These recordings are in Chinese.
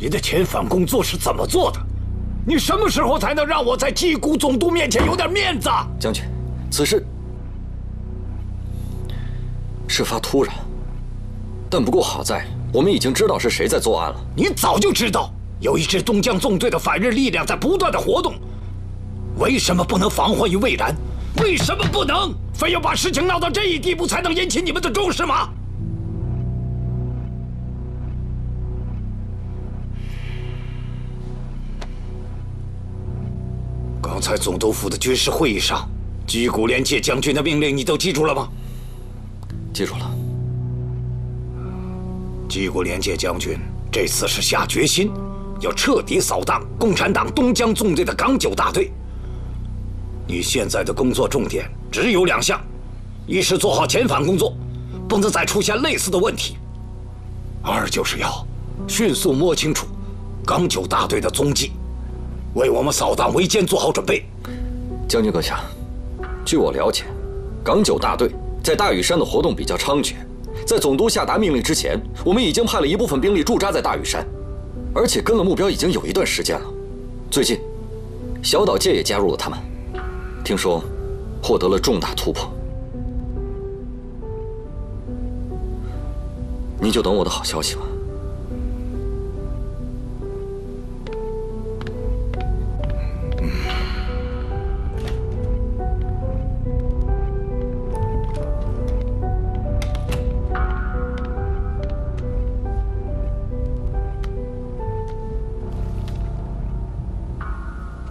你的遣返工作是怎么做的？你什么时候才能让我在矶谷总督面前有点面子？将军，此事事发突然，但不过好在我们已经知道是谁在作案了。你早就知道有一支东江纵队的反日力量在不断的活动，为什么不能防患于未然？为什么不能非要把事情闹到这一地步才能引起你们的重视吗？刚才总督府的军事会议上，矶谷廉介将军的命令你都记住了吗？记住了。矶谷廉介将军这次是下决心，要彻底扫荡共产党东江纵队的港九大队。你现在的工作重点只有两项：一是做好遣返工作，不能再出现类似的问题；二就是要迅速摸清楚港九大队的踪迹。为我们扫荡围歼做好准备，将军阁下，据我了解，港九大队在大屿山的活动比较猖獗。在总督下达命令之前，我们已经派了一部分兵力驻扎在大屿山，而且跟了目标已经有一段时间了。最近，小岛介也加入了他们，听说获得了重大突破。你就等我的好消息吧。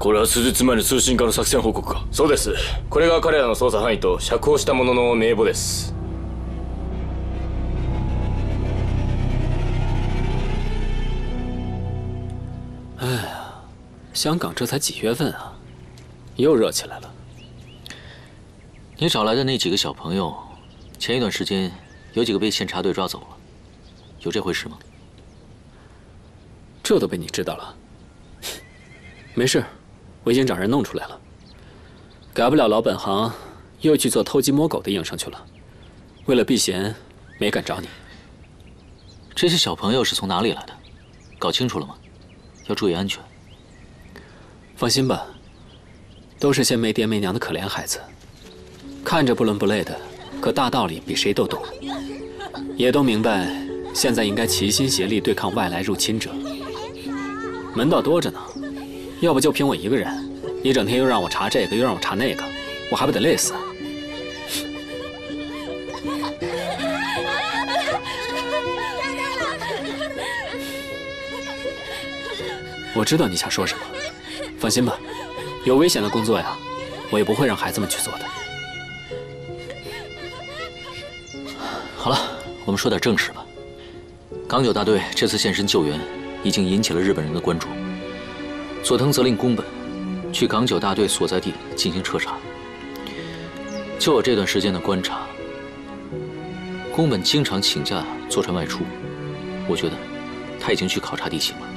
これは鈴妻の通信課の作戦報告かそうですこれが彼らの捜査範囲と釈放した者の名簿です哎呀，香港这才几月份啊，又热起来了。你找来的那几个小朋友，前一段时间有几个被宪查队抓走了，有这回事吗？这都被你知道了。没事。 我已经找人弄出来了，改不了老本行，又去做偷鸡摸狗的营生去了。为了避嫌，没敢找你。这些小朋友是从哪里来的？搞清楚了吗？要注意安全。放心吧，都是些没爹没娘的可怜孩子，看着不伦不类的，可大道理比谁都懂，也都明白现在应该齐心协力对抗外来入侵者。门道多着呢。要不就凭我一个人，你整天又让我查这个，又让我查那个，我还不得累死？我知道你想说什么，放心吧，有危险的工作呀，我也不会让孩子们去做的。好了，我们说点正事吧。港九大队这次现身救援，已经引起了日本人的关注。佐藤责令宫本去港九大队所在地进行彻查。就我这段时间的观察，宫本经常请假坐船外出，我觉得他已经去考察地形了。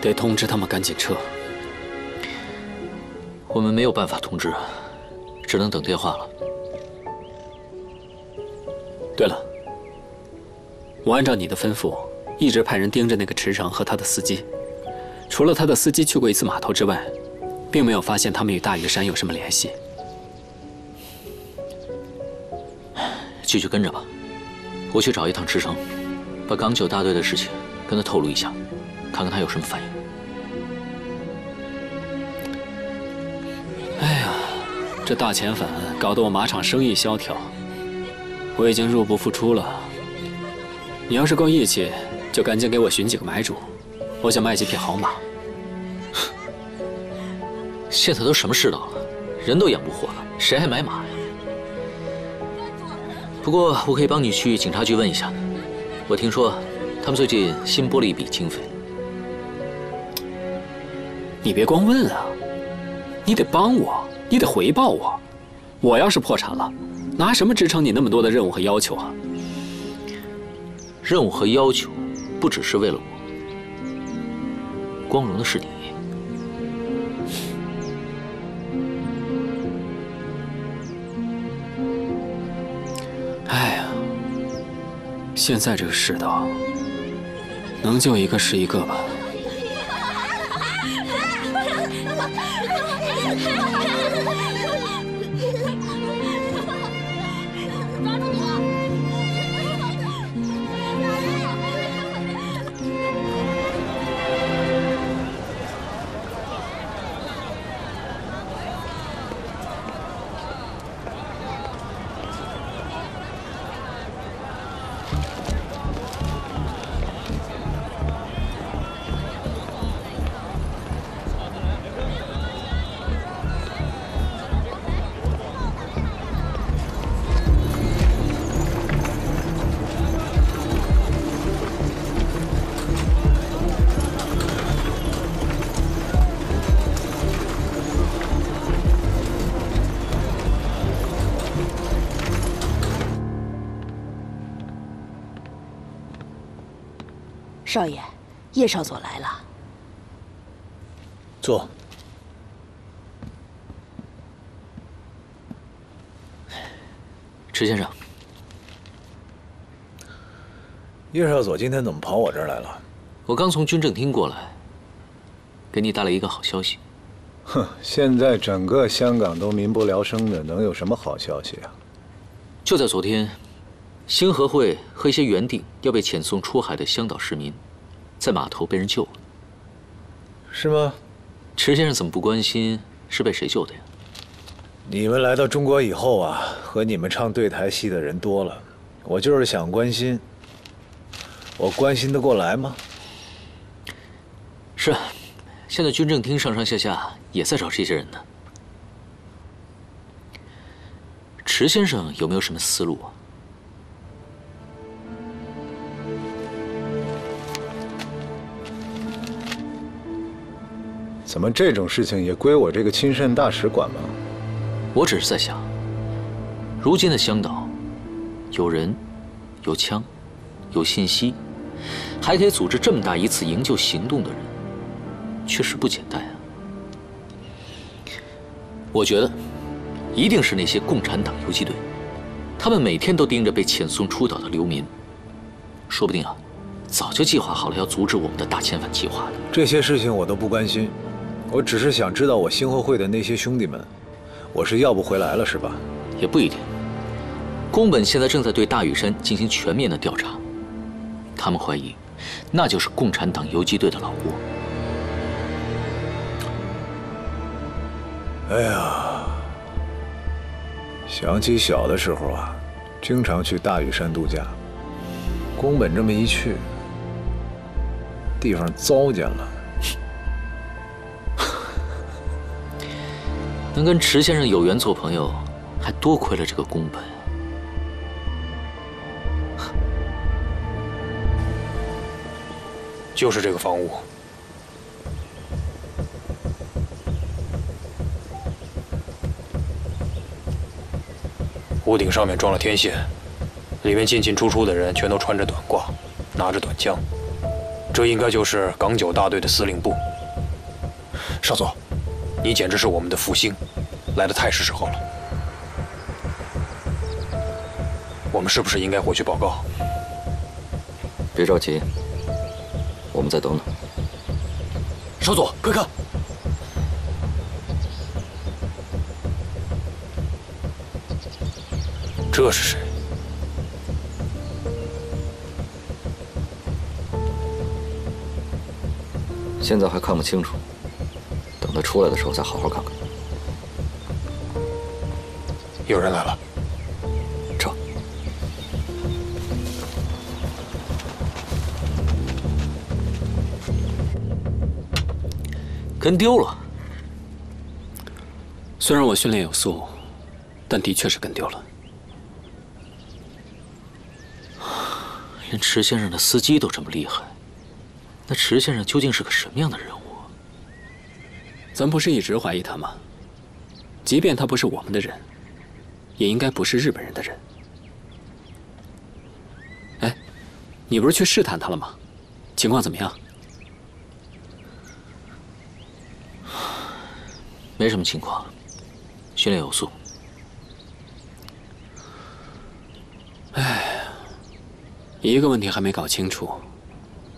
得通知他们赶紧撤。我们没有办法通知，只能等电话了。对了，我按照你的吩咐。一直派人盯着那个池诚和他的司机，除了他的司机去过一次码头之外，并没有发现他们与大屿山有什么联系。继续跟着吧，我去找一趟池诚，把港九大队的事情跟他透露一下，看看他有什么反应。哎呀，这大遣返搞得我马场生意萧条，我已经入不敷出了。你要是够义气。就赶紧给我寻几个买主，我想卖几匹好马。现在都什么世道了，人都养不活了，谁还买马呀？不过我可以帮你去警察局问一下，我听说他们最近新拨了一笔经费。你别光问啊，你得帮我，你得回报我。我要是破产了，拿什么支撑你那么多的任务和要求啊？任务和要求。不只是为了我，光荣的是你。哎呀，现在这个世道，能救一个是一个吧。少爷，叶少佐来了。坐。池先生，叶少佐今天怎么跑我这儿来了？我刚从军政厅过来，给你带来一个好消息。哼，现在整个香港都民不聊生的，能有什么好消息啊？就在昨天，星河会和一些原定要被遣送出海的香岛市民，在码头被人救了。是吗？池先生怎么不关心是被谁救的呀？你们来到中国以后啊，和你们唱对台戏的人多了，我就是想关心，我关心得过来吗？是啊，现在军政厅上上下下也在找这些人呢。池先生有没有什么思路啊？怎么这种事情也归我这个亲善大使管吗？我只是在想，如今的香岛，有人，有枪，有信息，还可以组织这么大一次营救行动的人，确实不简单啊！我觉得，一定是那些共产党游击队，他们每天都盯着被遣送出岛的流民，说不定啊，早就计划好了要阻止我们的大遣返计划的。这些事情我都不关心，我只是想知道我星火会的那些兄弟们。我是要不回来了是吧？也不一定。宫本现在正在对大屿山进行全面的调查，他们怀疑，那就是共产党游击队的老窝。哎呀，想起小的时候啊，经常去大屿山度假。宫本这么一去，地方糟践了。能跟池先生有缘做朋友，还多亏了这个宫本。就是这个房屋，屋顶上面装了天线，里面进进出出的人全都穿着短褂，拿着短枪，这应该就是港九大队的司令部。少佐。你简直是我们的福星，来的太是时候了。我们是不是应该回去报告？别着急，我们再等等。少佐，快看，这是谁？现在还看不清楚。出来的时候再好好看看。有人来了，撤。跟丢了。虽然我训练有素，但的确是跟丢了。连池先生的司机都这么厉害，那池先生究竟是个什么样的人物？咱不是一直怀疑他吗？即便他不是我们的人，也应该不是日本人的人。哎，你不是去试探他了吗？情况怎么样？没什么情况，训练有素。哎，一个问题还没搞清楚，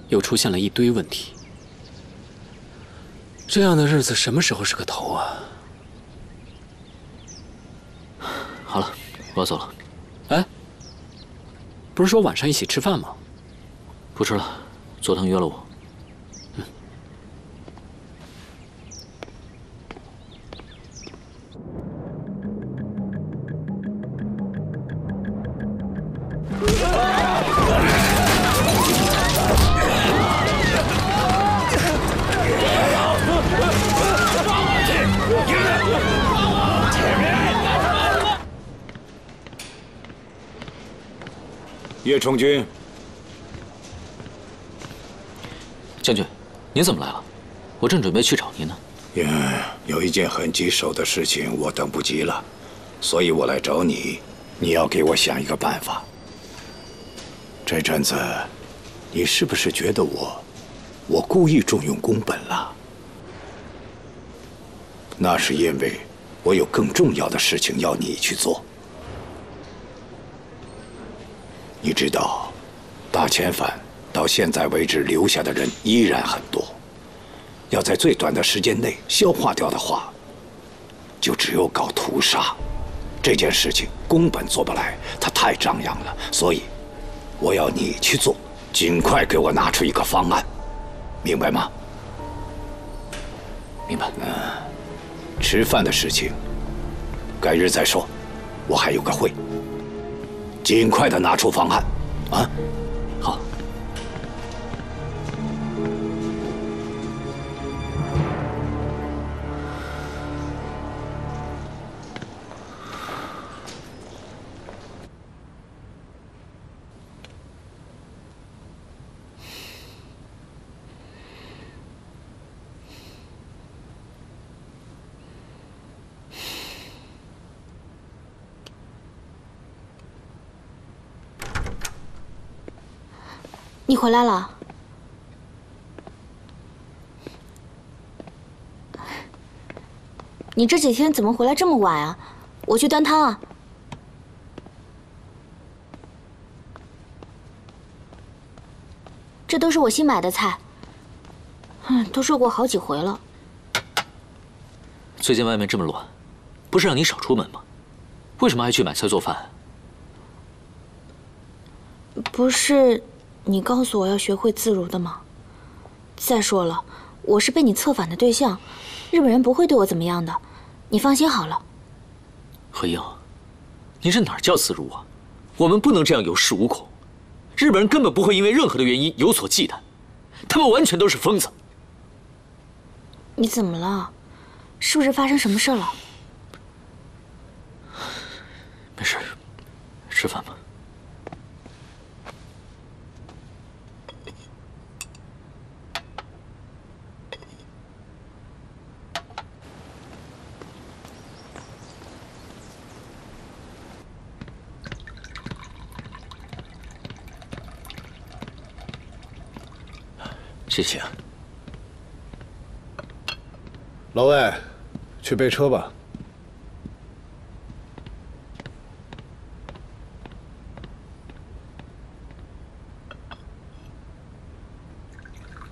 又出现了一堆问题。这样的日子什么时候是个头啊？好了，我要走了。哎，不是说晚上一起吃饭吗？不吃了，佐藤约了我。叶冲军，将军，您怎么来了？我正准备去找您呢。呀，有一件很棘手的事情，我等不及了，所以我来找你。你要给我想一个办法。这阵子，你是不是觉得我，我故意重用宫本了？那是因为我有更重要的事情要你去做。你知道，大遣返到现在为止留下的人依然很多，要在最短的时间内消化掉的话，就只有搞屠杀。这件事情宫本做不来，他太张扬了，所以我要你去做，尽快给我拿出一个方案，明白吗？明白。嗯，吃饭的事情改日再说，我还有个会。尽快的拿出方案，啊！好。你回来了，你这几天怎么回来这么晚啊？我去端汤啊。这都是我新买的菜，嗯，都说过好几回了。最近外面这么乱，不是让你少出门吗？为什么还去买菜做饭？不是。你告诉我要学会自如的吗？再说了，我是被你策反的对象，日本人不会对我怎么样的，你放心好了。何英，你这哪叫自如啊？我们不能这样有恃无恐。日本人根本不会因为任何的原因有所忌惮，他们完全都是疯子。你怎么了？是不是发生什么事了？没事，吃饭吧。谢谢。老魏，去备车吧。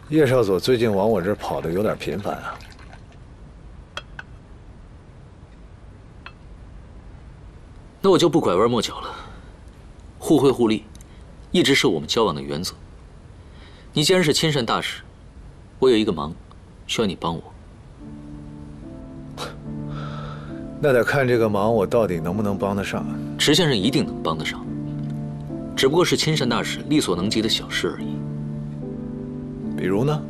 叶少佐最近往我这儿跑的有点频繁啊。那我就不拐弯抹角了，互惠互利，一直是我们交往的原则。你既然是亲善大使，我有一个忙，需要你帮我。那得看这个忙我到底能不能帮得上。池先生一定能帮得上，只不过是亲善大使力所能及的小事而已。比如呢？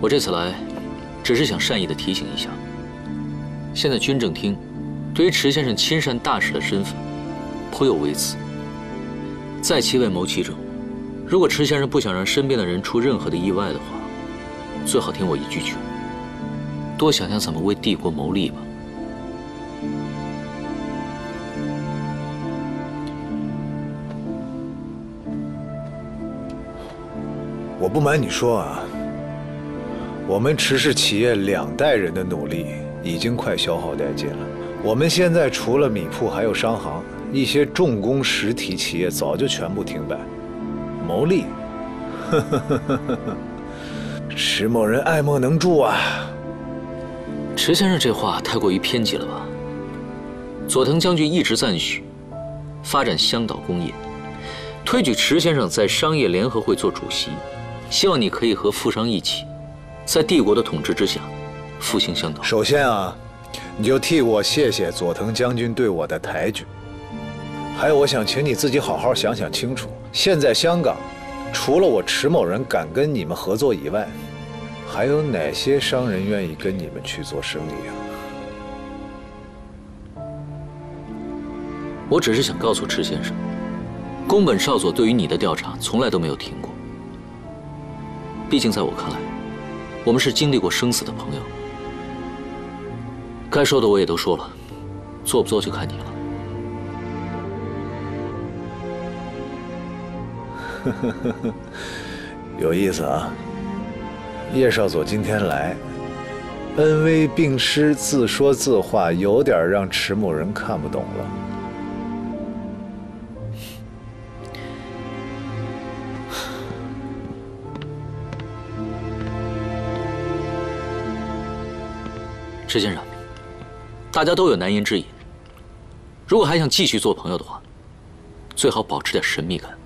我这次来，只是想善意的提醒一下。现在军政厅对于池先生亲善大使的身份颇有微词。在其位谋其政，如果池先生不想让身边的人出任何的意外的话，最好听我一句劝，多想想怎么为帝国谋利吧。我不瞒你说啊，我们池氏企业两代人的努力已经快消耗殆尽了。我们现在除了米铺，还有商行。一些重工实体企业早就全部停摆，牟利。呵呵呵呵呵呵，迟某人爱莫能助啊！池先生这话太过于偏激了吧？佐藤将军一直赞许发展香岛工业，推举池先生在商业联合会做主席，希望你可以和富商一起，在帝国的统治之下复兴香岛。首先啊，你就替我谢谢佐藤将军对我的抬举。还有，我想请你自己好好想想清楚，现在香港。除了我迟某人敢跟你们合作以外，还有哪些商人愿意跟你们去做生意啊？我只是想告诉池先生，宫本少佐对于你的调查从来都没有停过。毕竟在我看来，我们是经历过生死的朋友。该说的我也都说了，做不做就看你了。有意思啊！叶少佐今天来，恩威并施，自说自话，有点让迟某人看不懂了。迟先生，大家都有难言之隐。如果还想继续做朋友的话，最好保持点神秘感。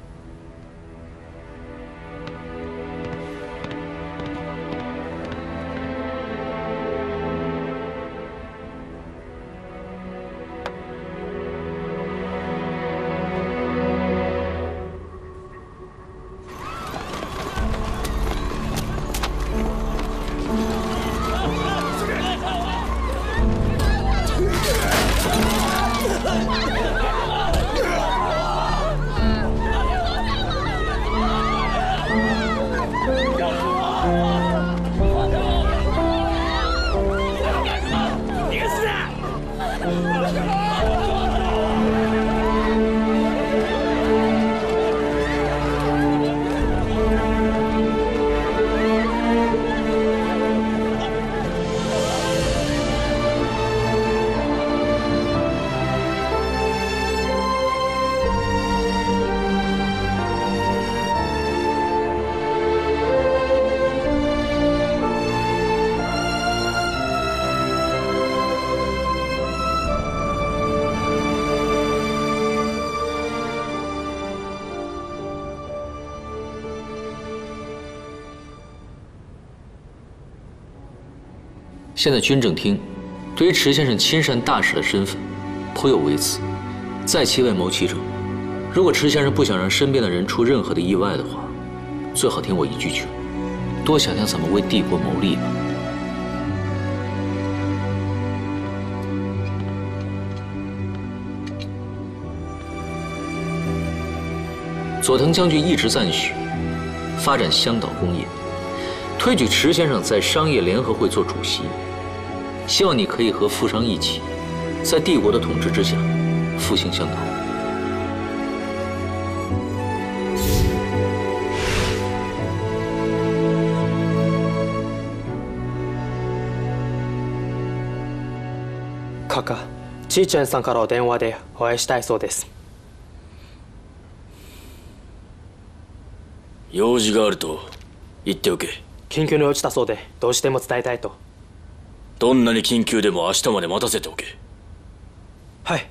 现在军政厅对于池先生亲善大使的身份颇有微词，在其位谋其政。如果池先生不想让身边的人出任何的意外的话，最好听我一句劝，多想想怎么为帝国谋利吧。佐藤将军一直赞许发展香岛工业，推举池先生在商业联合会做主席。希望你可以和富商一起，在帝国的统治之下复兴香港。カカ、ちーちゃんさんからお電話でお会いしたいそうです。用事があると言っておけ。緊急に落ちたそうでどうしても伝えたいと。 どんなに緊急でも明日まで待たせておけ。はい。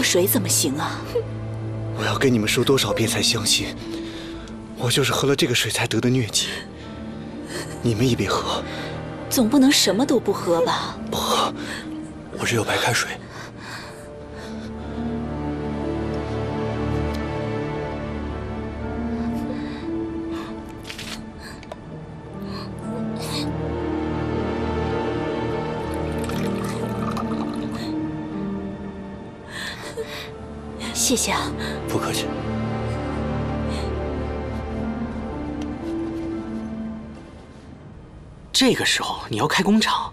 水怎么行啊？我要跟你们说多少遍才相信？我就是喝了这个水才得的疟疾。你们也别喝。总不能什么都不喝吧？不喝，我只有白开水。谢谢啊。不客气。这个时候你要开工厂？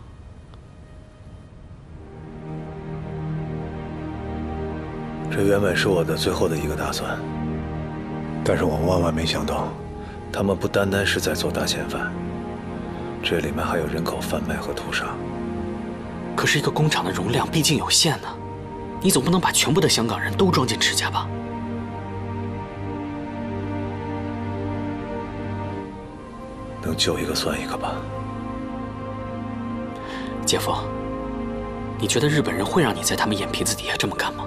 这原本是我的最后的一个打算，但是我万万没想到，他们不单单是在做大嫌犯，这里面还有人口贩卖和屠杀。可是一个工厂的容量毕竟有限呢，你总不能把全部的香港人都装进池家吧？能救一个算一个吧。姐夫，你觉得日本人会让你在他们眼皮子底下这么干吗？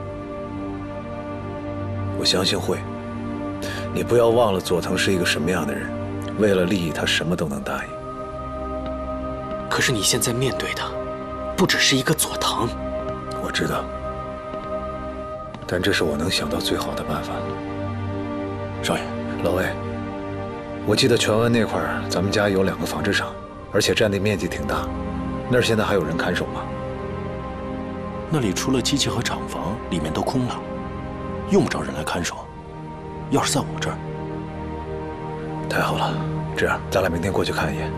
我相信会。你不要忘了佐藤是一个什么样的人，为了利益，他什么都能答应。可是你现在面对的，不只是一个佐藤。我知道，但这是我能想到最好的办法。少爷，老魏，我记得荃湾那块儿，咱们家有两个纺织厂，而且占地面积挺大。那儿现在还有人看守吗？那里除了机器和厂房，里面都空了，用不着人来看守。要是在我这儿，太好了。这样，咱俩明天过去看一眼。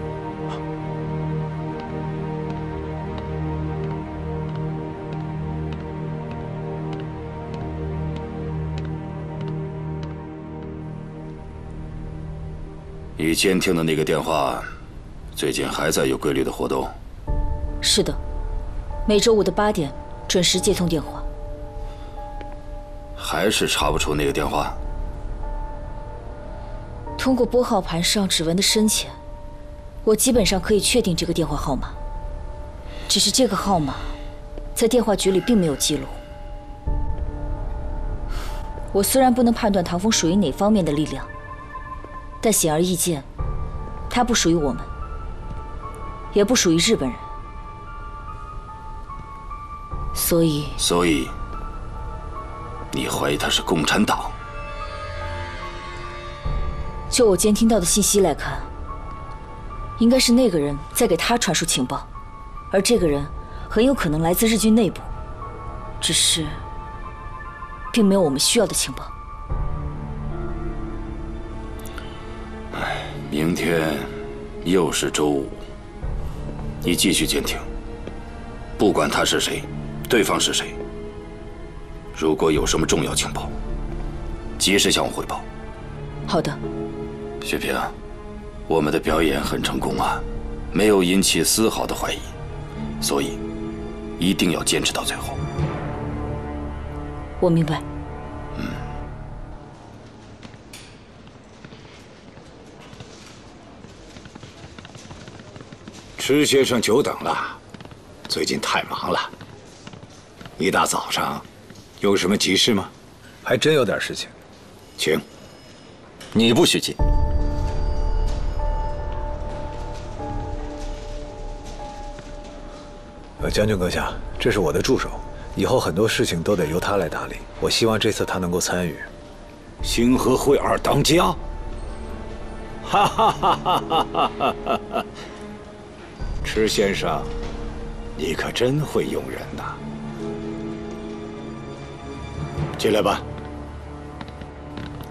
你监听的那个电话，最近还在有规律的活动？是的，每周五的八点准时接通电话。还是查不出那个电话？通过拨号盘上指纹的深浅，我基本上可以确定这个电话号码。只是这个号码在电话局里并没有记录。我虽然不能判断唐风属于哪方面的力量，但显而易见，他不属于我们，也不属于日本人。所以，所以你怀疑他是共产党？就我监听到的信息来看，应该是那个人在给他传输情报，而这个人很有可能来自日军内部，只是并没有我们需要的情报。明天又是周五，你继续监听，不管他是谁。对方是谁？如果有什么重要情报，及时向我汇报。好的，雪萍，我们的表演很成功啊，没有引起丝毫的怀疑，所以一定要坚持到最后。我明白。池先生久等了，最近太忙了。一大早上，有什么急事吗？还真有点事情，请。你不许进。呃，将军阁下，这是我的助手，以后很多事情都得由他来打理。我希望这次他能够参与。星河会二当家？哈哈哈哈哈哈！池先生，你可真会用人呐！进来吧，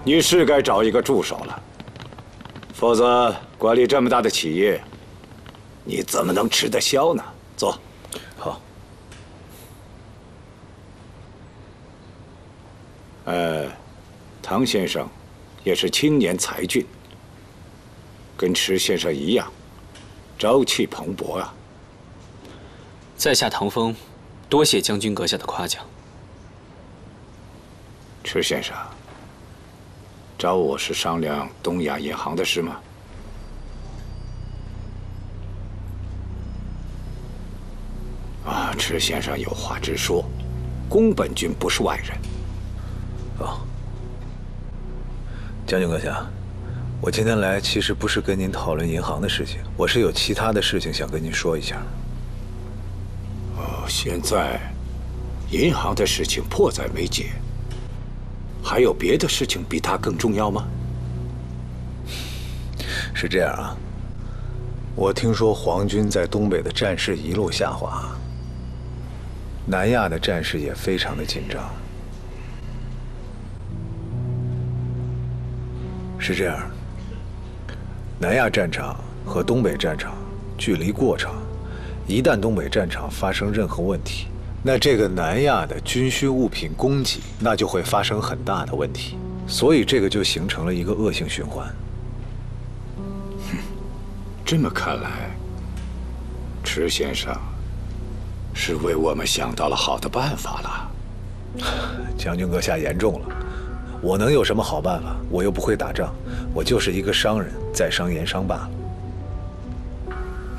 你是该找一个助手了，否则管理这么大的企业，你怎么能吃得消呢？坐。好。呃，唐先生也是青年才俊，跟池先生一样，朝气蓬勃啊。在下唐风，多谢将军阁下的夸奖。池先生，找我是商量东亚银行的事吗？啊，池先生有话直说，宫本君不是外人。哦，将军阁下，我今天来其实不是跟您讨论银行的事情，我是有其他的事情想跟您说一下。哦，现在银行的事情迫在眉睫。还有别的事情比它更重要吗？是这样啊，我听说皇军在东北的战事一路下滑，南亚的战事也非常的紧张。是这样，南亚战场和东北战场距离过长，一旦东北战场发生任何问题，那这个南亚的军需物品供给那就会发生很大的问题，所以这个就形成了一个恶性循环。这么看来，池先生是为我们想到了好的办法了。将军阁下言重了，我能有什么好办法？我又不会打仗，我就是一个商人，在商言商罢了。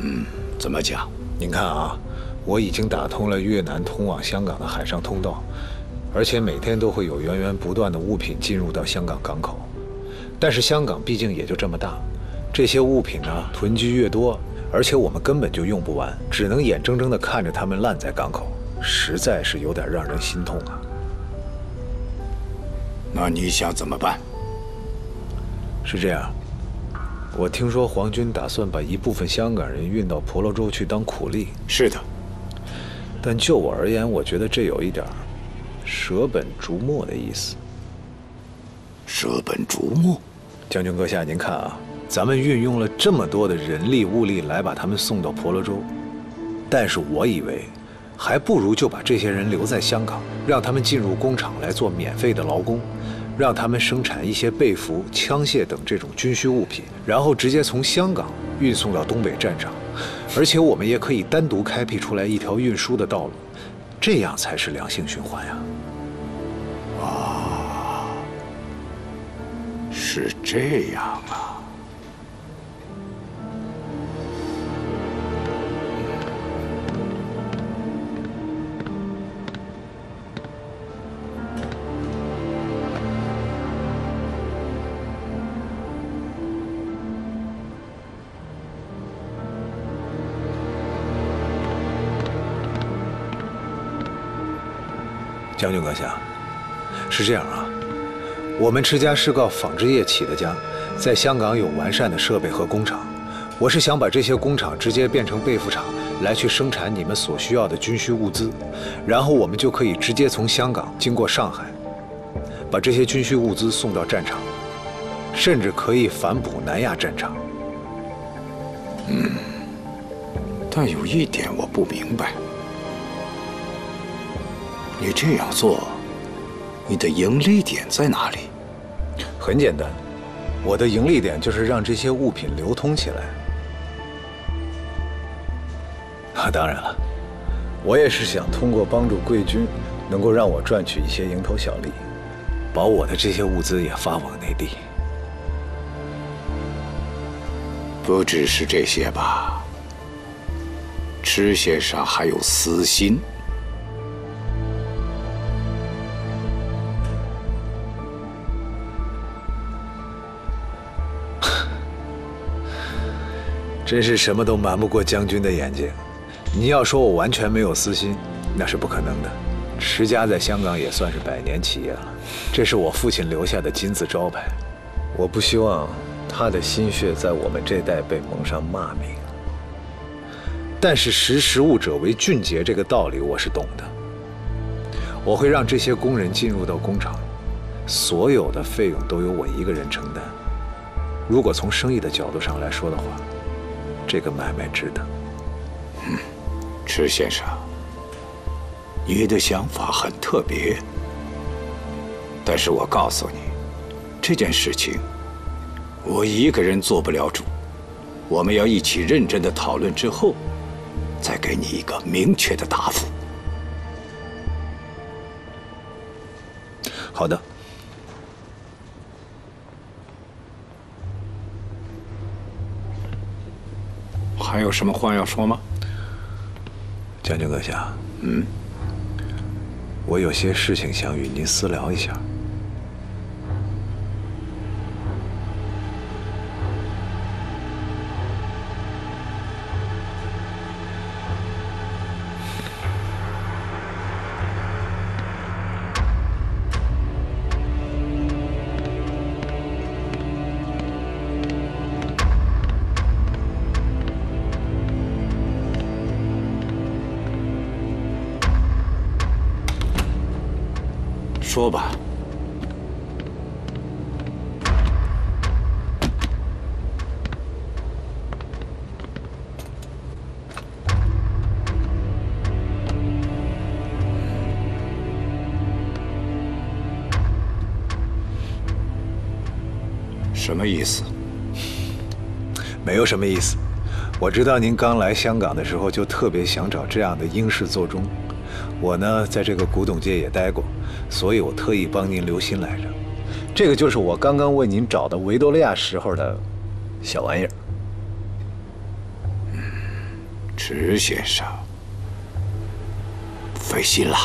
嗯，怎么讲？您看啊，我已经打通了越南通往香港的海上通道，而且每天都会有源源不断的物品进入到香港港口。但是香港毕竟也就这么大，这些物品呢囤积越多，而且我们根本就用不完，只能眼睁睁地看着它们烂在港口，实在是有点让人心痛啊。那你想怎么办？是这样，我听说皇军打算把一部分香港人运到婆罗洲去当苦力。是的，但就我而言，我觉得这有一点舍本逐末的意思。舍本逐末，将军阁下，您看啊，咱们运用了这么多的人力物力来把他们送到婆罗洲，但是我以为，还不如就把这些人留在香港，让他们进入工厂来做免费的劳工。让他们生产一些被服、枪械等这种军需物品，然后直接从香港运送到东北战场，而且我们也可以单独开辟出来一条运输的道路，这样才是良性循环呀！啊，是这样啊。将军阁下，是这样啊，我们池家是靠纺织业起的家，在香港有完善的设备和工厂。我是想把这些工厂直接变成被服厂，来去生产你们所需要的军需物资，然后我们就可以直接从香港经过上海，把这些军需物资送到战场，甚至可以反哺南亚战场。嗯，但有一点我不明白。你这样做，你的盈利点在哪里？很简单，我的盈利点就是让这些物品流通起来。啊，当然了，我也是想通过帮助贵军，能够让我赚取一些蝇头小利，把我的这些物资也发往内地。不只是这些吧，吃先生还有私心。真是什么都瞒不过将军的眼睛。你要说我完全没有私心，那是不可能的。池家在香港也算是百年企业了，这是我父亲留下的金字招牌。我不希望他的心血在我们这代被蒙上骂名。但是识时务者为俊杰这个道理我是懂的。我会让这些工人进入到工厂，所有的费用都由我一个人承担。如果从生意的角度上来说的话，这个买卖值得。嗯，池先生，你的想法很特别，但是我告诉你，这件事情我一个人做不了主，我们要一起认真的讨论之后，再给你一个明确的答复。好的。还有什么话要说吗，将军阁下？嗯，我有些事情想与您私聊一下。说吧。什么意思？没有什么意思。我知道您刚来香港的时候就特别想找这样的英式座钟我呢在这个古董界也待过。所以我特意帮您留心来着。这个就是我刚刚为您找的维多利亚时候的小玩意儿。池先生，费心了。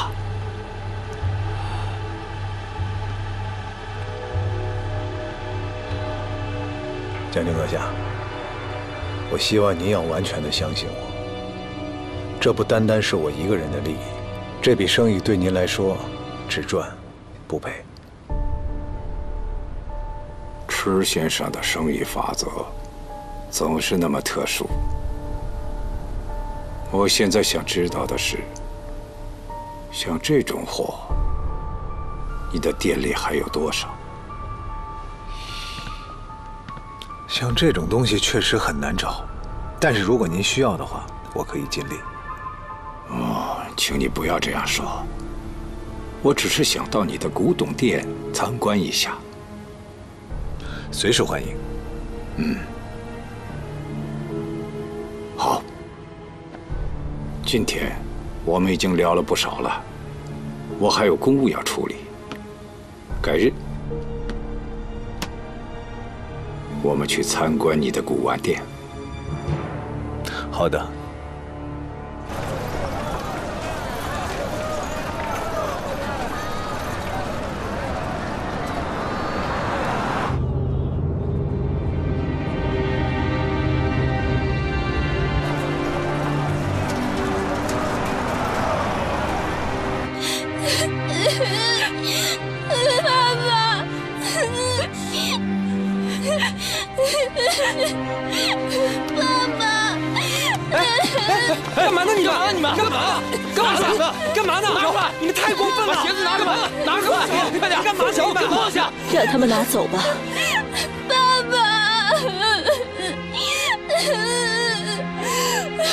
将军阁下，我希望您要完全的相信我。这不单单是我一个人的利益，这笔生意对您来说只赚不赔。池先生的生意法则总是那么特殊。我现在想知道的是，像这种货，你的店里还有多少？像这种东西确实很难找，但是如果您需要的话，我可以尽力。哦，请你不要这样说。我只是想到你的古董店参观一下。随时欢迎。嗯，好。今天我们已经聊了不少了，我还有公务要处理。改日我们去参观你的古玩店。好的。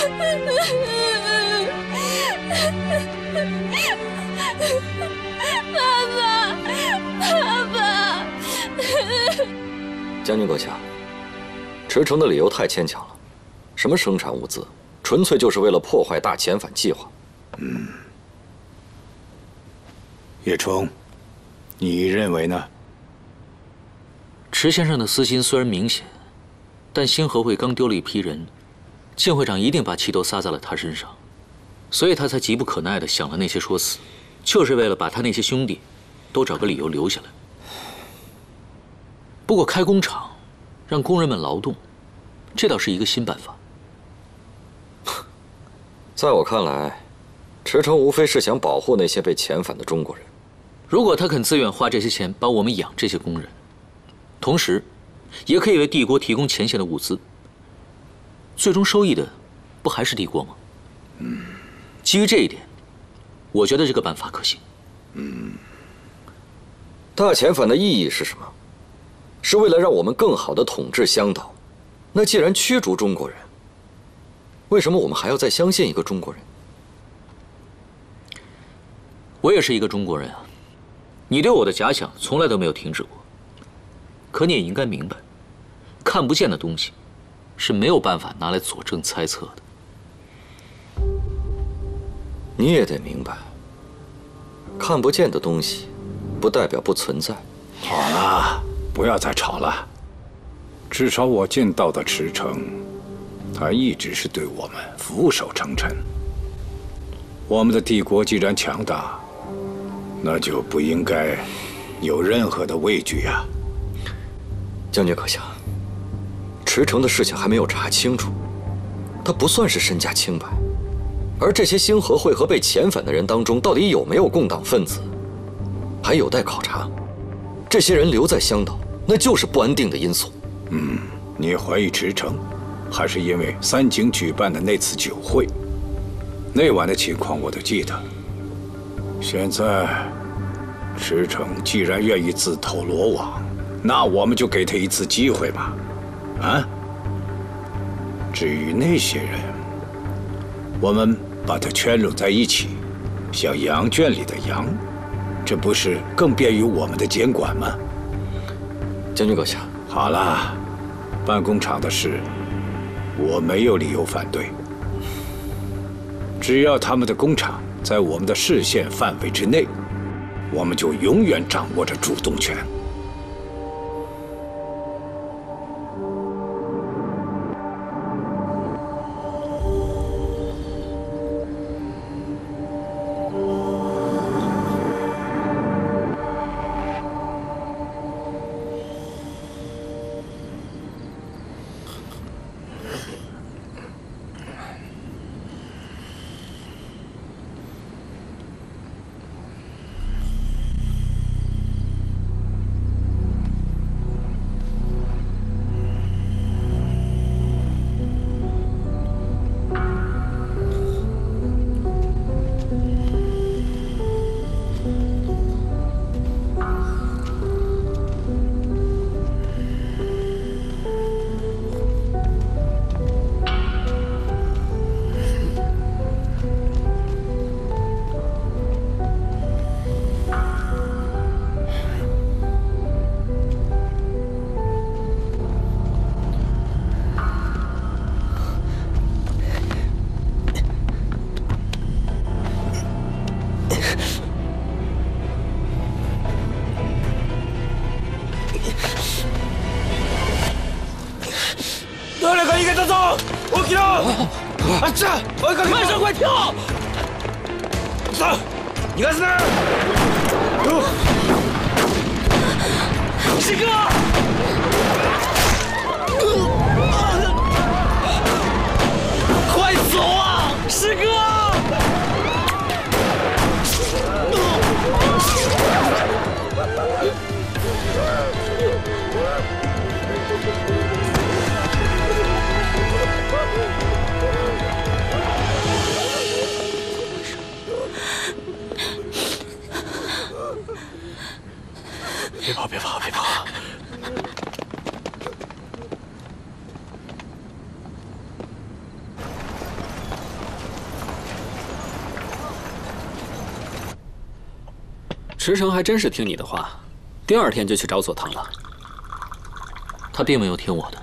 将军阁下，驰骋的理由太牵强了。什么生产物资，纯粹就是为了破坏大遣返计划。嗯，叶冲，你认为呢？池先生的私心虽然明显，但星河会刚丢了一批人，靳会长一定把气都撒在了他身上，所以他才急不可耐的想了那些说辞，就是为了把他那些兄弟都找个理由留下来。不过开工厂，让工人们劳动，这倒是一个新办法。在我看来，池诚无非是想保护那些被遣返的中国人。如果他肯自愿花这些钱帮我们养这些工人，同时，也可以为帝国提供前线的物资。最终收益的，不还是帝国吗？嗯。基于这一点，我觉得这个办法可行。嗯。大遣返的意义是什么？是为了让我们更好的统治香岛。那既然驱逐中国人，为什么我们还要再相信一个中国人？我也是一个中国人啊！你对我的假想从来都没有停止过。可你也应该明白，看不见的东西是没有办法拿来佐证猜测的。你也得明白，看不见的东西不代表不存在。好了，不要再吵了。至少我见到的池城，他一直是对我们俯首称臣。我们的帝国既然强大，那就不应该有任何的畏惧呀。将军阁下，池城的事情还没有查清楚，他不算是身家清白。而这些星河会和被遣返的人当中，到底有没有共党分子，还有待考察。这些人留在香岛，那就是不安定的因素。嗯，你怀疑池城，还是因为三井举办的那次酒会？那晚的情况我都记得。现在，池城既然愿意自投罗网。那我们就给他一次机会吧，啊！至于那些人，我们把他圈拢在一起，像羊圈里的羊，这不是更便于我们的监管吗？将军阁下，好了，办工厂的事，我没有理由反对。只要他们的工厂在我们的视线范围之内，我们就永远掌握着主动权。げたぞ起きろあっちだ追いかけ前上快跳さあ逃がすな师哥！快走啊，师哥！ 别跑，别跑，别跑！池城还真是听你的话，第二天就去找佐藤了。他并没有听我的，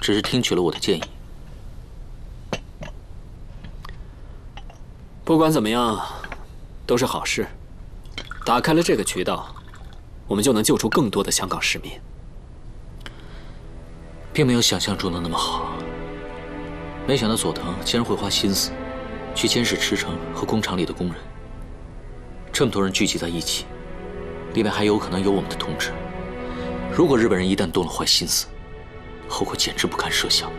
只是听取了我的建议。不管怎么样，都是好事。打开了这个渠道，我们就能救出更多的香港市民。并没有想象中的那么好。没想到佐藤竟然会花心思去监视池城和工厂里的工人。这么多人聚集在一起，里面还有可能有我们的同志。如果日本人一旦动了坏心思，后果简直不堪设想。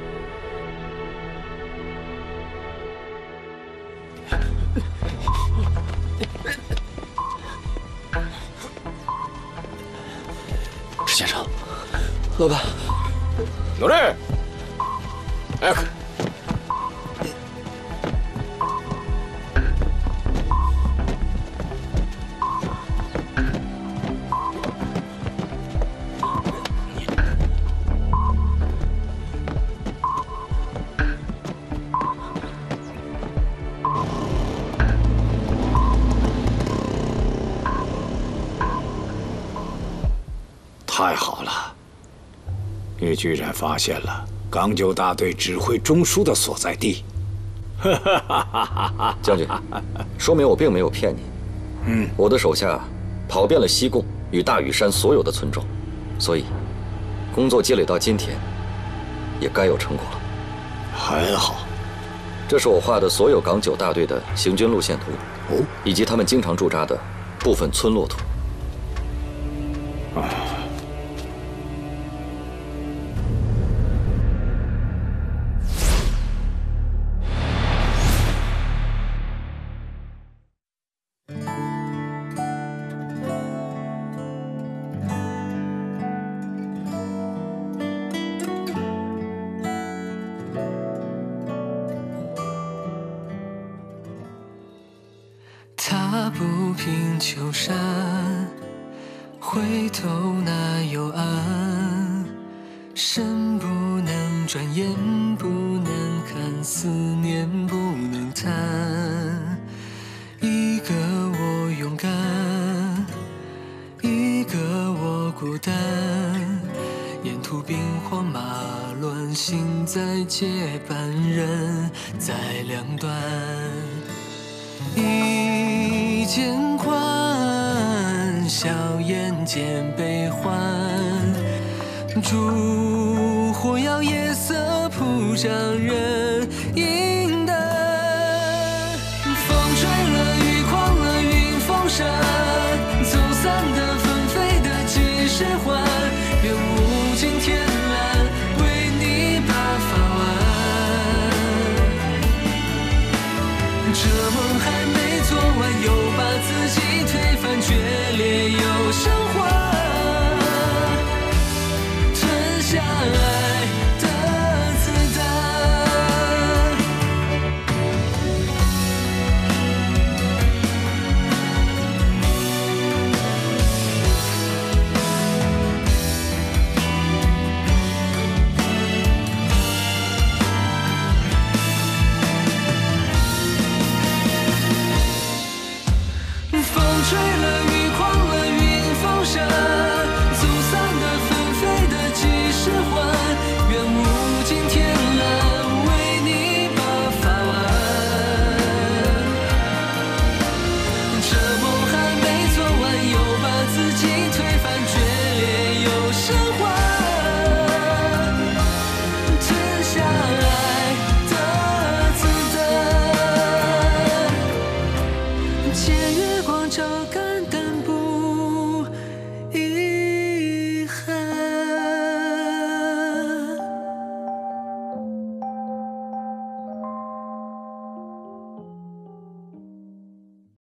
老板，乗れ？早く你居然发现了港九大队指挥中枢的所在地。将军，说明我并没有骗你。嗯，我的手下跑遍了西贡与大屿山所有的村庄，所以工作积累到今天，也该有成果了。很好，这是我画的所有港九大队的行军路线图，哦，以及他们经常驻扎的部分村落图。踏